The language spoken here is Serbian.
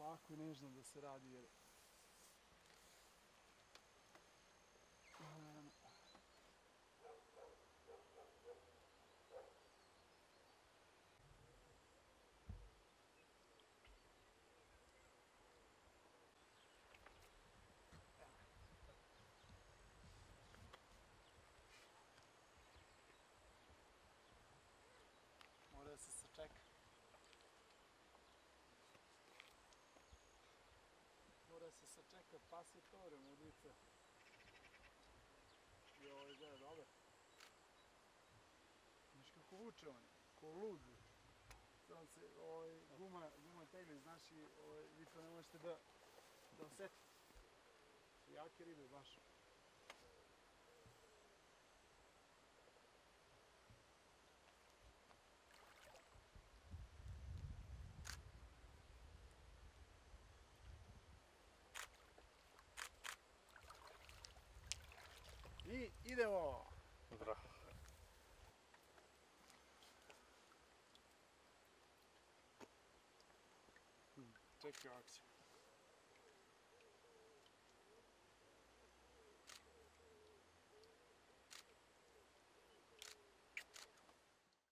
polako i nežno da se radi jer da se sačeka pas je torem od lica. I ovo izgleda dobro. Znaš kako vuče on, ko lud. Samo se, ovaj, guma, guma tegne, znaš i ovaj, vi to ne možete da, da osetite. Jake ribe baš. I idemo! Bravo. Čekaj ovako će.